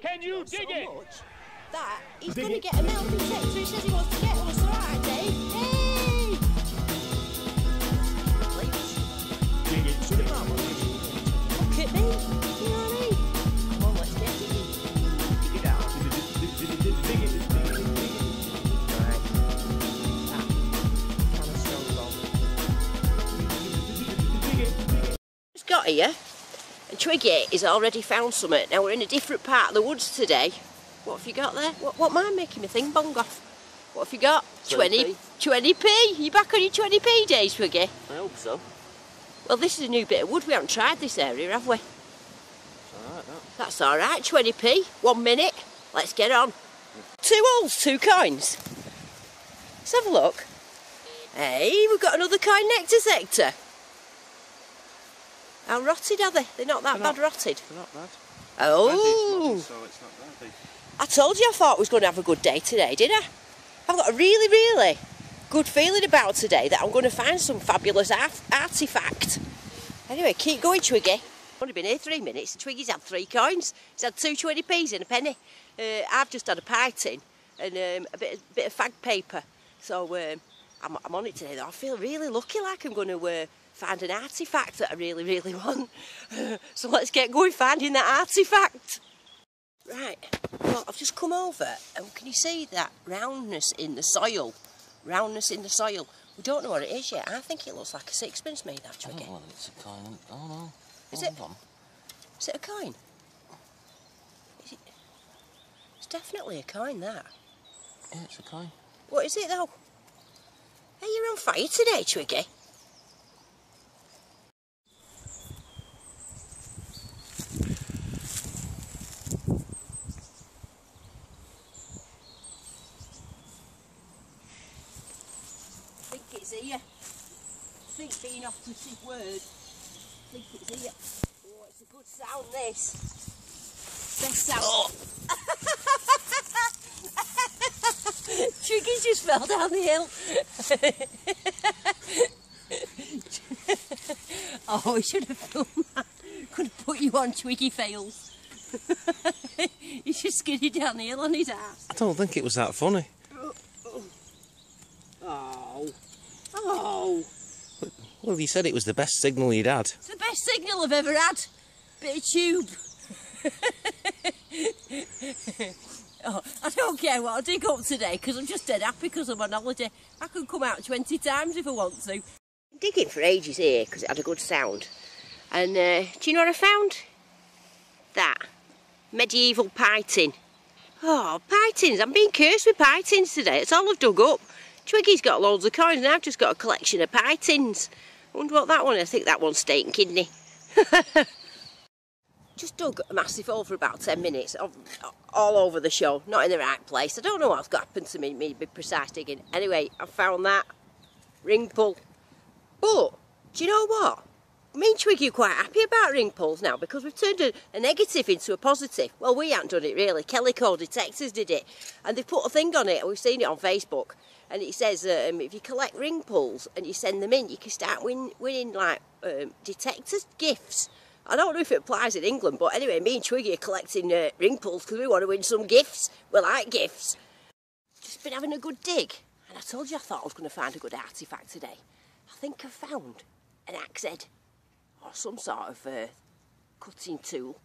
Can you dig so it? much that he's Dig going to it. get a metal detector. He says he wants to get one. So, all right, Dave. Hey! Please. Dig it. Dig it. Look at me. You know what I mean? Come on, let's get digging. Dig it out. Dig it. Dig it. Dig it. Dig it. Right. That kind of strong bomb. Dig it. Dig it. Just got here, Twiggy has already found something. Now we're in a different part of the woods today. What have you got there? What, what am I making my thing bong off? What have you got? 20p. 20, 20p. You back on your 20p days, Twiggy? I hope so. Well, this is a new bit of wood. We haven't tried this area, have we? Alright. That's all right. 20p. One minute. Let's get on. Two holes, two coins. Let's have a look. Hey, we've got another coin nectar sector. How rotted are they? They're not that They're bad not. rotted. They're not bad. Oh. so it's not bad. I told you I thought I was going to have a good day today, did I? I've got a really, really good feeling about today that I'm going to find some fabulous artifact. Anyway, keep going, Twiggy. Only been here three minutes. Twiggy's had three coins. He's had two 20p's and a penny. Uh, I've just had a pie tin and um, a bit, bit of fag paper. So um, I'm, I'm on it today. Though. I feel really lucky, like I'm going to uh, find an artifact that I really, really want. so let's get going finding that artifact. Right, well, I've just come over and can you see that roundness in the soil? Roundness in the soil. We don't know what it is yet. I think it looks like a sixpence made, that Twiggy. whether it's a coin. Oh no. Is Hold it? on. Is it a coin? Is it? It's definitely a coin, that. Yeah, it's a coin. What is it, though? Hey, you're on fire today, Twiggy. Here. I think being operative word. I think it's here. Oh, it's a good sound, this. Best sound. Oh. Twiggy just fell down the hill. oh, we should have filmed that. Could have put you on Twiggy fails. He's just skidded down the hill on his ass. I don't think it was that funny. Oh. Oh. Well, he said it was the best signal he'd had. It's the best signal I've ever had. Bit of tube. oh, I don't care what I dig up today because I'm just dead happy because I'm on holiday. I could come out 20 times if I want to. Digging for ages here because it had a good sound. And uh, do you know what I found? That. Medieval pie tin. Oh, pie tins. I'm being cursed with pie tins today. It's all I've dug up. Twiggy's got loads of coins and I've just got a collection of pie tins. Wonder what that one is. I think that one's steak and kidney. just dug a massive hole for about 10 minutes all over the show, not in the right place. I don't know what's happened to me, me precise digging. Anyway, I found that ring pull. But, do you know what? Me and Twiggy are quite happy about ring pulls now because we've turned a, a negative into a positive. Well, we haven't done it really. Kellyco Detectors did it. And they've put a thing on it, we've seen it on Facebook. And it says um, if you collect ring pulls and you send them in, you can start win, winning like um, detectors gifts. I don't know if it applies in England, but anyway, me and Twiggy are collecting uh, ring pulls because we want to win some gifts. We like gifts. Just been having a good dig. And I told you I thought I was going to find a good artefact today. I think I've found an axe head or some sort of uh, cutting tool.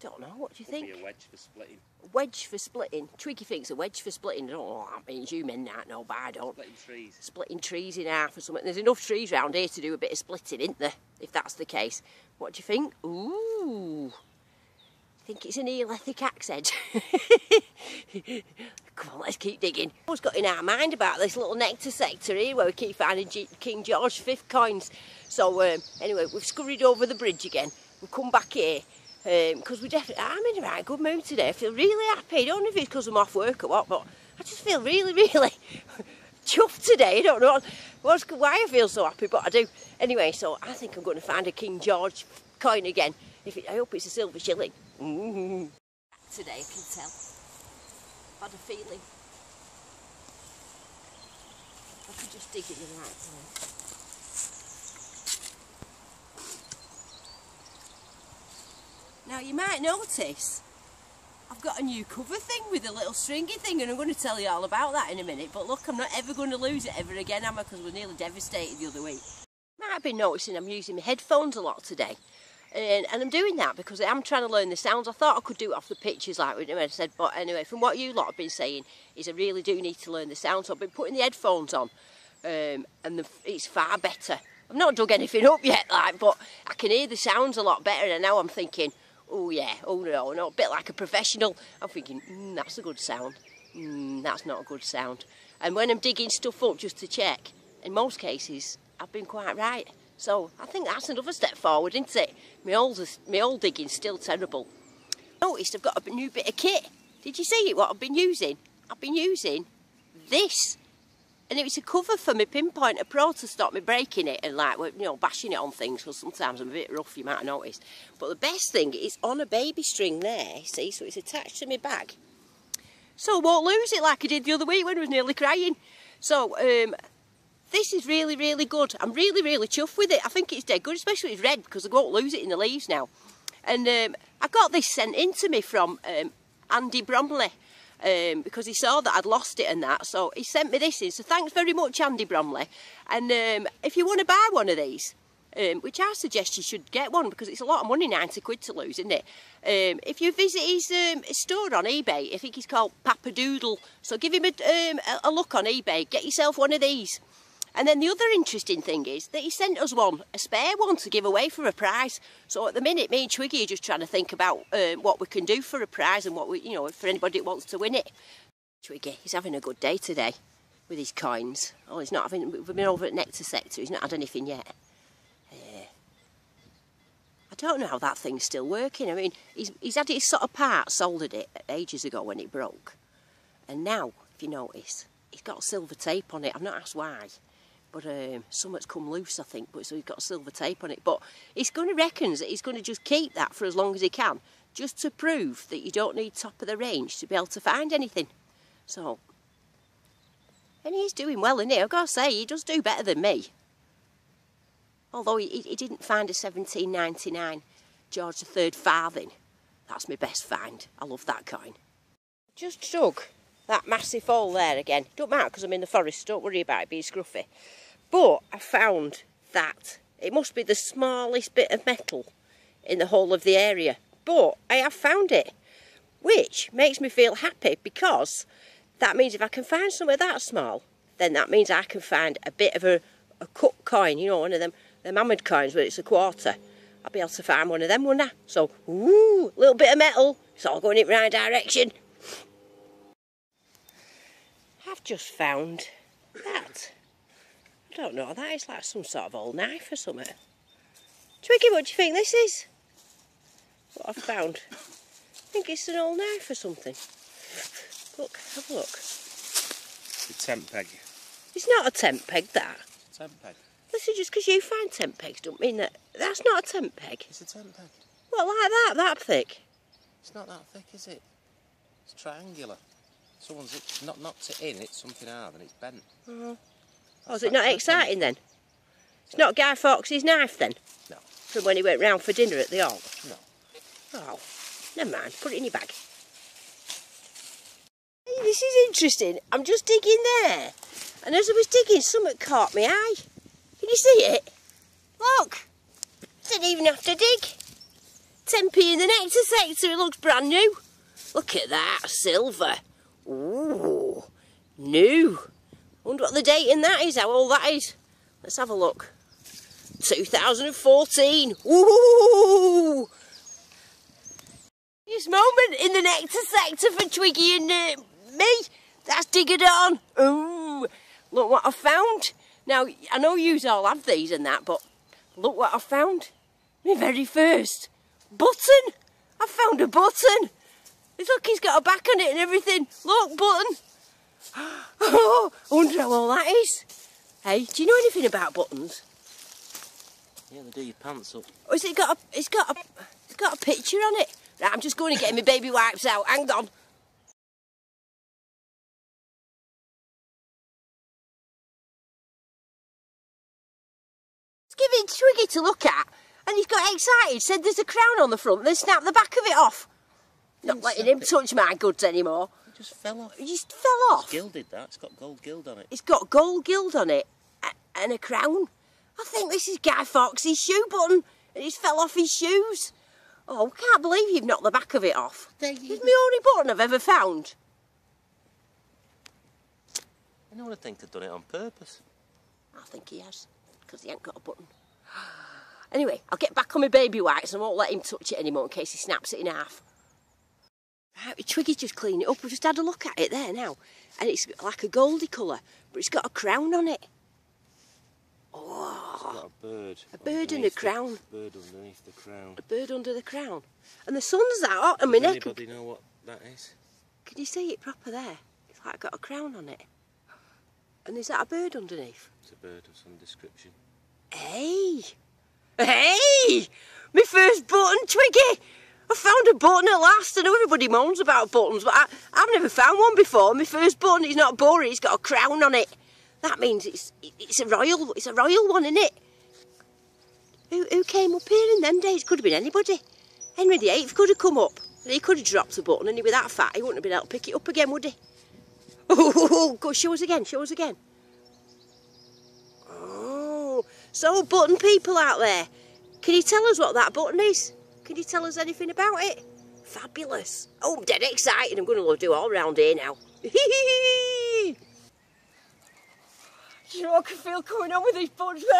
Don't know, what do you think? Be a wedge for splitting. Wedge for splitting. Twiggy thinks a wedge for splitting. I don't know what that means. You men might know, but I don't. Splitting trees. Splitting trees in half or something. There's enough trees round here to do a bit of splitting, isn't there? If that's the case. What do you think? Ooh. Think it's a Neolithic axe head. Come on, let's keep digging. What's got in our mind about this little nectar sector here where we keep finding G- King George V coins? So um, anyway, we've scurried over the bridge again. We've come back here because we definitely. I'm in a right good mood today. I feel really happy. I don't know if it's because I'm off work or what, but I just feel really, really chuffed today. I don't know what's, why I feel so happy, but I do. Anyway, so I think I'm going to find a King George coin again. If it, I hope it's a silver shilling. Today, I can tell. Had a feeling. I could just dig in the right place. Now you might notice I've got a new cover thing with a little stringy thing, and I'm going to tell you all about that in a minute. But look, I'm not ever going to lose it ever again, am I? Because we're nearly devastated the other week. Might have been noticing I'm using my headphones a lot today. And, and I'm doing that because I am trying to learn the sounds. I thought I could do it off the pictures, like I said, but anyway, from what you lot have been saying, is I really do need to learn the sounds. So I've been putting the headphones on, um, and the, it's far better. I've not dug anything up yet, like, but I can hear the sounds a lot better. And now I'm thinking, oh yeah, oh no, no, a bit like a professional. I'm thinking, mm, that's a good sound. Mm, that's not a good sound. And when I'm digging stuff up just to check, in most cases, I've been quite right. So I think that's another step forward, isn't it? My old, my old digging's still terrible. Noticed I've got a new bit of kit. Did you see it, what I've been using? I've been using this. And it was a cover for my Pinpointer Pro to stop me breaking it and like, you know, bashing it on things because sometimes I'm a bit rough, you might have noticed. But the best thing is on a baby string there, see, so it's attached to my bag. So I won't lose it like I did the other week when I was nearly crying. So um, this is really, really good. I'm really, really chuffed with it. I think it's dead good, especially it's red because I won't lose it in the leaves now. And um, I got this sent in to me from um, Andy Bromley um, because he saw that I'd lost it and that. So he sent me this in. So thanks very much, Andy Bromley. And um, if you want to buy one of these, um, which I suggest you should get one because it's a lot of money, 90 quid to lose, isn't it? Um, if you visit his, um, store on eBay, I think he's called Papa Doodle. So give him a, um, a look on eBay, get yourself one of these. And then the other interesting thing is that he sent us one, a spare one, to give away for a prize. So at the minute, me and Twiggy are just trying to think about um, what we can do for a prize and what we, you know, for anybody that wants to win it. Twiggy, he's having a good day today with his coins. Oh, he's not having, we've been over at Nectar Sector, he's not had anything yet. Uh, I don't know how that thing's still working. I mean, he's, he's had his sort of part, soldered it ages ago when it broke. And now, if you notice, he's got silver tape on it. I've not asked why but um, something's come loose, I think, but so he's got silver tape on it. But he's going to reckons that he's going to just keep that for as long as he can, just to prove that you don't need top of the range to be able to find anything. So, and he's doing well, isn't he? I've got to say, he does do better than me. Although he, he didn't find a 1799 George III farthing. That's my best find. I love that coin. Just dug that massive hole there again. Don't matter because I'm in the forest, don't worry about it being scruffy. But I found that it must be the smallest bit of metal in the whole of the area. But I have found it, which makes me feel happy because that means if I can find somewhere that small, then that means I can find a bit of a, a cut coin, you know, one of them, them hammered coins where it's a quarter. I'll be able to find one of them, won't I? So, ooh, little bit of metal, it's all going in the right direction. I've just found that. I don't know, that is like some sort of old knife or something. Twiggy, what do you think this is? What I've found. I think it's an old knife or something. Look, have a look. The tent peg. It's not a tent peg, that. Tent peg. Listen, just because you find tent pegs don't mean that... That's not a tent peg. It's a tent peg. What, like that, that thick? It's not that thick, is it? It's triangular. Someone's it, not knocked it in, it's something hard and it's bent. Oh, oh is it not exciting then? It's not Guy Fawkes' knife then? No. From when he went round for dinner at the hall? No. Oh, never mind. Put it in your bag. Hey, this is interesting. I'm just digging there. And as I was digging, something caught my eye. Can you see it? Look. Didn't even have to dig. 10p in the nectar sector. It looks brand new. Look at that. Silver. Ooh. New. Wonder what the date in that is, how old that is. Let's have a look. 2014. Ooh! This moment in the nectar sector for Twiggy and uh, me. That's diggered on. Ooh! Look what I found. Now, I know yous all have these and that, but look what I found. My very first button. I found a button. Look, he's got a back on it and everything. Look, button. Oh, I wonder how old that is. Hey, do you know anything about buttons? Yeah, they do your pants up. Or has it got a, it's got a, it's got a picture on it? Right, I'm just going to get my baby wipes out. Hang on. Let's give it Twiggy to look at. And he's got excited, said there's a crown on the front, then snapped the back of it off. Not letting him it. touch my goods anymore. It just fell off. He just fell off. Gilded that. It's got gold gild on it. It's got gold gild on it and a crown. I think this is Guy Fawkes' shoe button and he's fell off his shoes. Oh, I can't believe you've knocked the back of it off. There It's you the only button I've ever found. You know what I think they'd done it on purpose. I think he has, because he ain't got a button. Anyway, I'll get back on my baby wipes and I won't let him touch it anymore in case he snaps it in half. Right, Twiggy's just cleaning it up. We've just had a look at it there now. And it's like a goldy colour, but it's got a crown on it. It's got a oh. bird. A bird and a underneath the- crown. Bird underneath the crown. A bird under the crown. And the sun's out on my neck. anybody know what that is? Can you see it proper there? It's like got a crown on it. And is that a bird underneath? It's a bird of some description. Hey! Hey! My first button, Twiggy! I found a button at last. I know everybody moans about buttons, but I, I've never found one before. My first button is not boring, it's got a crown on it. That means it's it's a royal it's a royal one, isn't it? Who, who came up here in them days? Could have been anybody. Henry VIII could have come up. He could have dropped a button and he was that fat, he wouldn't have been able to pick it up again, would he? Oh, go show us again, show us again. Oh, so button people out there, can you tell us what that button is? Can you tell us anything about it? Fabulous. Oh, I'm dead excited. I'm going to do all round here now. Know I can feel coming on with these buttons?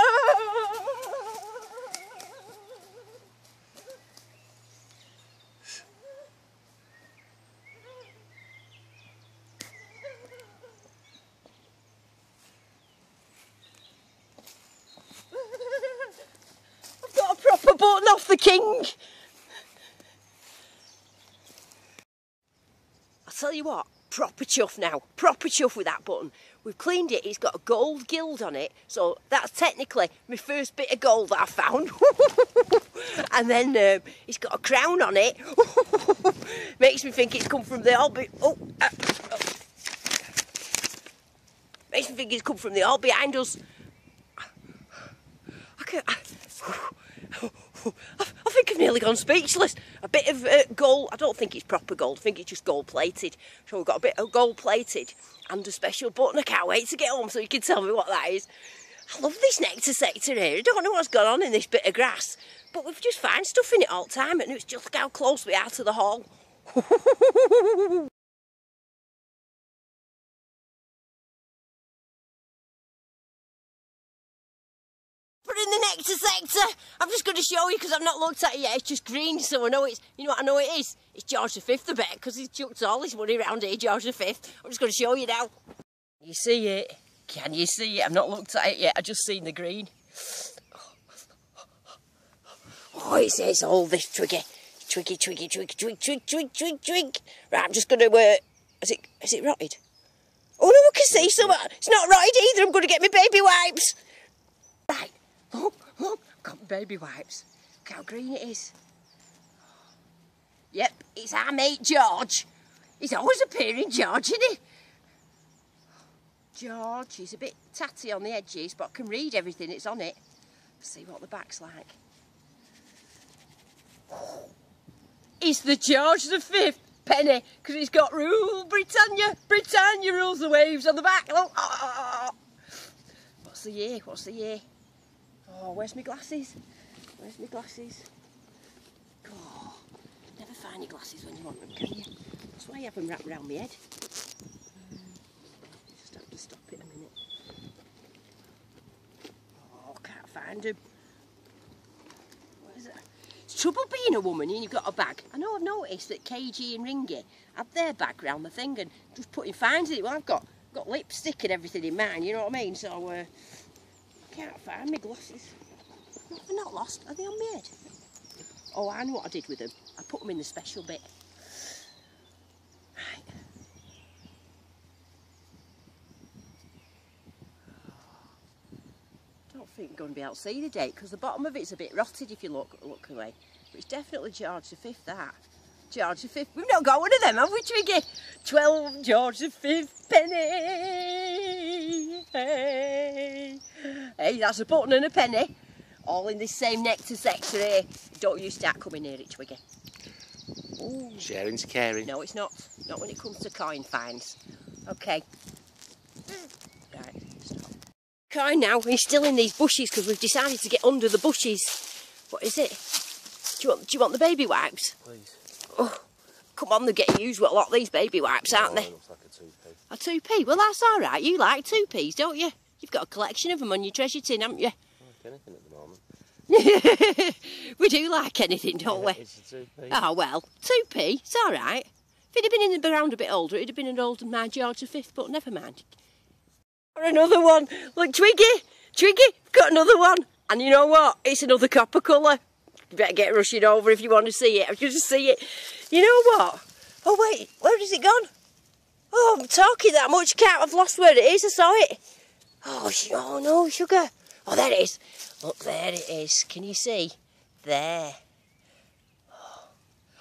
I've got a proper button off the king. I'll tell you what, proper chuff now. Proper chuff with that button. We've cleaned it, it's got a gold gild on it, so that's technically my first bit of gold that I found. and then um, it's got a crown on it. Makes me think it's come from the. Be- oh, uh, oh. Makes me think it's come from the all behind us. I can't. I, I've nearly gone speechless. A bit of uh, gold. I don't think it's proper gold. I think it's just gold plated. So we've got a bit of gold plated and a special button. I can't wait to get home so you can tell me what that is. I love this nectar sector here. I don't know what's gone on in this bit of grass, but we've just found stuff in it all the time, and it's just how close we are to the hall. I'm just going to show you because I've not looked at it yet. It's just green, so I know it's. You know what I know it is? It's George V. I bet because he's chucked all his money around here. George V. I'm just going to show you now. You see it? Can you see it? I've not looked at it yet. I've just seen the green. Oh, it says all this twiggy, twiggy, twiggy, twig, twig, twig, twig, twig, twig. Right, I'm just going to. Uh, is it? Is it rotted? Oh no, I can see some. It's not rotted either. I'm going to get my baby wipes. Right, look, look, got baby wipes. Look how green it is. Yep, it's our mate George. He's always appearing, George, isn't he? George, he's a bit tatty on the edges, but can read everything that's on it. See what the back's like. It's the George the Fifth penny, because it's got rule Britannia, Britannia rules the waves on the back. Look. Ah. What's the year? What's the year? Oh, where's my glasses? Where's my glasses? Oh, never find your glasses when you want them, can you? That's why you have them wrapped around my head. Just have to stop it a minute. Oh, can't find them. What is it? It's trouble being a woman and you've got a bag. I know I've noticed that KG and Ringy have their bag round the thing and just putting fines in it. Well, I've got got lipstick and everything in mine, you know what I mean? So, uh, can't find my glasses. No, they're not lost. Are they on my head? Oh, I know what I did with them. I put them in the special bit. Right. Don't think I'm going to be able to see the date because the bottom of it's a bit rotted if you look look away. But it's definitely George fifth That George V. We've not got one of them, have we, Twiggy? Twelve George V. penny. Hey. hey, that's a button and a penny. All in this same nectar sector here. Don't you start coming near it, Twiggy. Ooh. Sharing's caring. No, it's not. Not when it comes to coin finds. Okay. Right, stop. Coin now. He's still in these bushes because we've decided to get under the bushes. What is it? Do you want, do you want the baby wipes? Please. Oh, come on, they're getting used with a lot of these baby wipes, aren't Oh, they? looks like a 2p. A 2p. Well, that's all right. You like 2p's, don't you? You've got a collection of them on your treasure tin, haven't you? I Like anything at the moment. we do like anything, don't we? It's a 2p. Oh, well, 2p. It's all right. If he'd have been in the ground a bit older, it'd have been an older my George V, but never mind. Or another one. Look, Twiggy, Twiggy, got another one. And you know what? It's another copper colour. You better get rushing over if you want to see it. I just see it. You know what? Oh, wait, where has it gone? Oh, I'm talking that much, can't I've lost where it is. I saw it. Oh, oh no, sugar. Oh, there it is. Look, there it is. Can you see? There.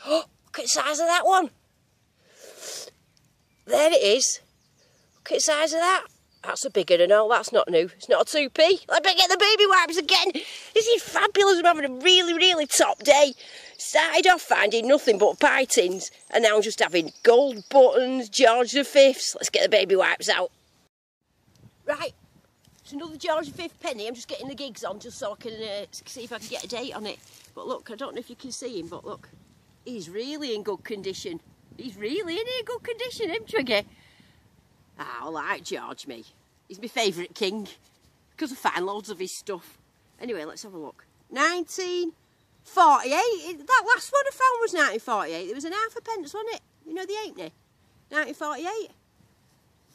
Oh, look at the size of that one. There it is. Look at the size of that. That's a bigger than all. That's not new. It's not a 2p. Let me get the baby wipes again. This is fabulous. I'm having a really, really top day. Started off finding nothing but pie and now I'm just having gold buttons, George the Fifths. Let's get the baby wipes out. Right. It's another George V penny. I'm just getting the gigs on just so I can uh, see if I can get a date on it. But look, I don't know if you can see him, but look, he's really in good condition. He's really in good condition, him Twiggy. Ah, I like George me. He's my favourite king because I find loads of his stuff. Anyway, let's have a look. 1948. That last one I found was 1948. There was an half a pence, wasn't it? You know the halfpenny? 1948.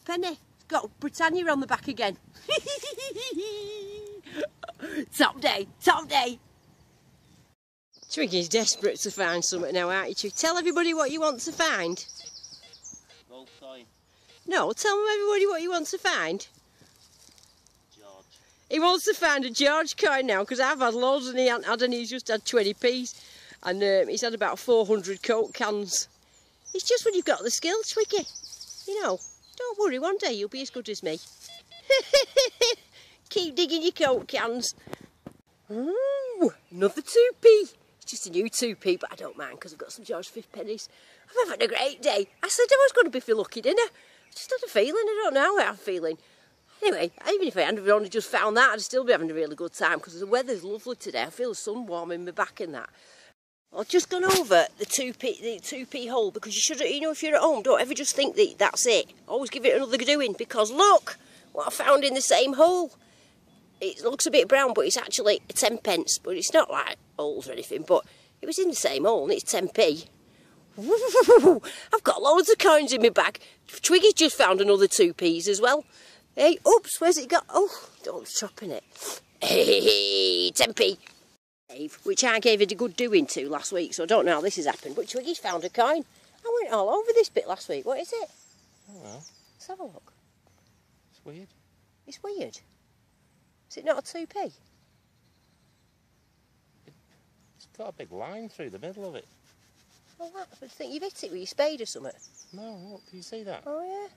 Penny. It's got Britannia on the back again. top day, top day. Twiggy's desperate to find something now, aren't you? Tell everybody what you want to find. No, tell everybody what he wants to find. George. He wants to find a George coin now because I've had loads and he hasn't had any. He's just had 20p's and um, he's had about 400 Coke cans. It's just when you've got the skill, Twiggy. You know, don't worry, one day you'll be as good as me. Keep digging your Coke cans. Ooh, another 2p. It's just a new 2p, but I don't mind because I've got some George V pennies. I'm having a great day. I said I was going to be for lucky dinner. I just had a feeling. I don't know how I'm feeling. Anyway, even if I hadn't only just found that, I'd still be having a really good time because the weather's lovely today. I feel the sun warming my back and that. I've just gone over the two p the two p hole because you should you know if you're at home don't ever just think that that's it. Always give it another doing because look what I found in the same hole. It looks a bit brown, but it's actually a ten pence. But it's not like old or anything. But it was in the same hole and it's ten p. I've got loads of coins in my bag. Twiggy's just found another two p's as well. Hey, oops, where's it got? Oh, don't stop in it. Hey, 10p. Dave, which I gave it a good doing to last week, so I don't know how this has happened. But Twiggy's found a coin. I went all over this bit last week. What is it? Oh well, Let's have a look. it's weird. It's weird. Is it not a 2p? It's got a big line through the middle of it. Oh, what? I think you've hit it with your spade or something. No, look, do you see that? Oh, yeah.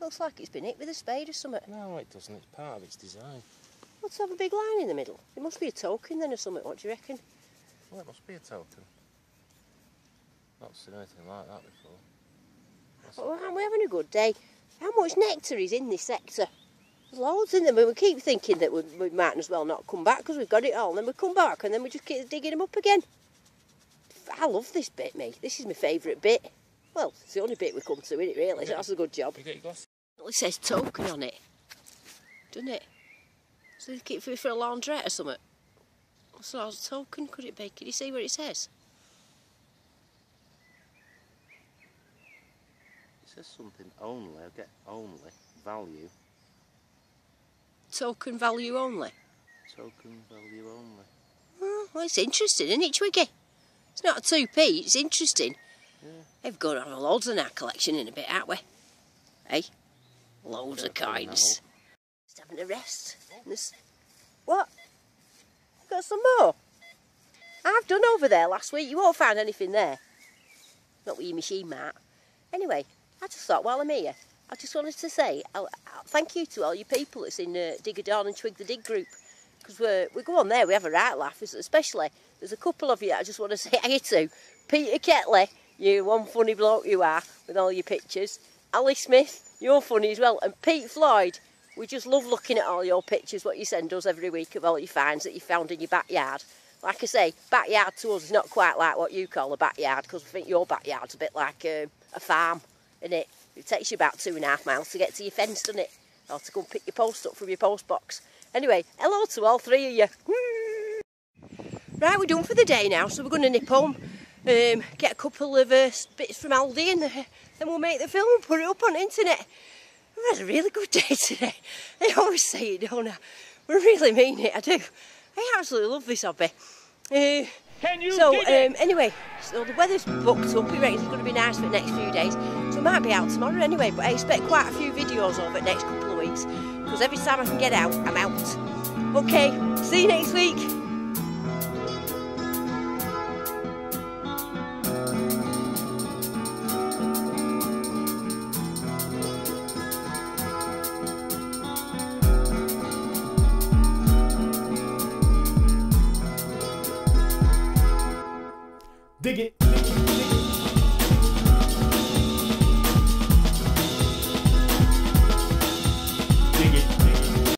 Looks like it's been hit with a spade or something. No, it doesn't. It's part of its design. What's have a big line in the middle? It must be a token then or something. What do you reckon? Well, it must be a token. Not seen anything like that before. Well, aren't we having a good day? How much nectar is in this sector? There's loads in them, and we keep thinking that we, we might as well not come back because we've got it all, and then we come back, and then we just keep digging them up again. I love this bit, me. This is my favourite bit. Well, it's the only bit we come to, isn't it, really? So that's a good job. You got your glasses? It says token on it, doesn't it? So they keep it for a laundrette or something. What sort of token could it be? Can you see what it says? It says something only. I get only value. Token value only. Token value only. Oh, well, it's interesting, isn't it, Twiggy? It's not a 2p, it's interesting. Yeah. They've got on loads in our collection in a bit, haven't we? Hey? Loads of coins. Just having a rest. What? You got some more? I've done over there last week. You won't find anything there. Not with your machine, Matt. Anyway, I just thought while I'm here, I just wanted to say uh, uh, thank you to all you people that's in uh, Digger Dawn and Twig the Dig group. Because we we go on there, we have a right laugh, especially there's a couple of you I just want to say hi to. Peter Ketley, you one funny bloke you are with all your pictures. Ali Smith, you're funny as well. And Pete Floyd, we just love looking at all your pictures, what you send us every week of all your finds that you found in your backyard. Like I say, backyard to us is not quite like what you call a backyard because we think your backyard's a bit like um, a farm, is it? It takes you about two and a half miles to get to your fence, doesn't it? Or to go and pick your post up from your post box. Anyway, hello to all three of you. Right, we're done for the day now, so we're going to nip home, um, get a couple of uh, bits from Aldi, and uh, then we'll make the film and put it up on the internet. We've had a really good day today. I always say it, don't I? I really mean it, I do. I absolutely love this hobby. Uh, Can you so, um, anyway, so the weather's booked up. We reckon it's going to be nice for the next few days. So, it might be out tomorrow anyway, but I expect quite a few videos over the next couple of weeks because every time I can get out, I'm out. Okay, see you next week.